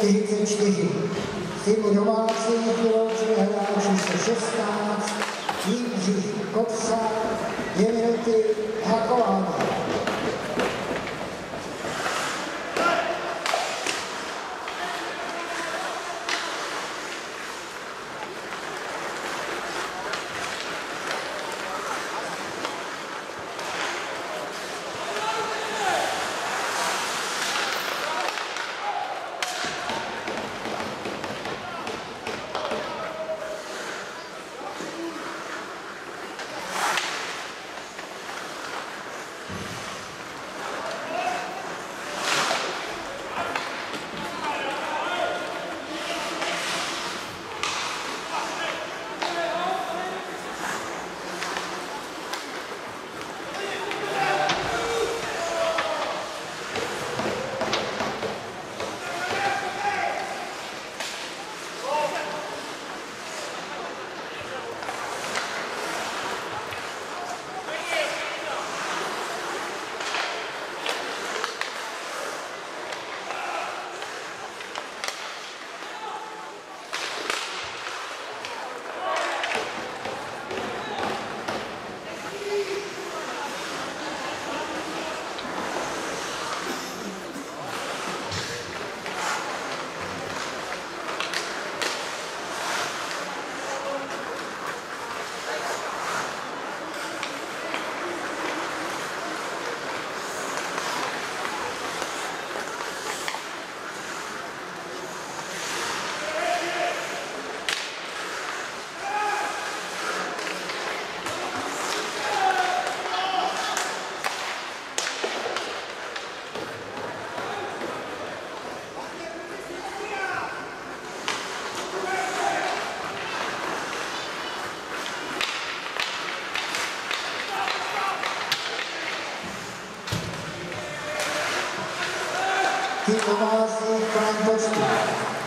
44. Týmu domácí vyloučil hráč číslo 16, Peter Mosley, Frank Buxton.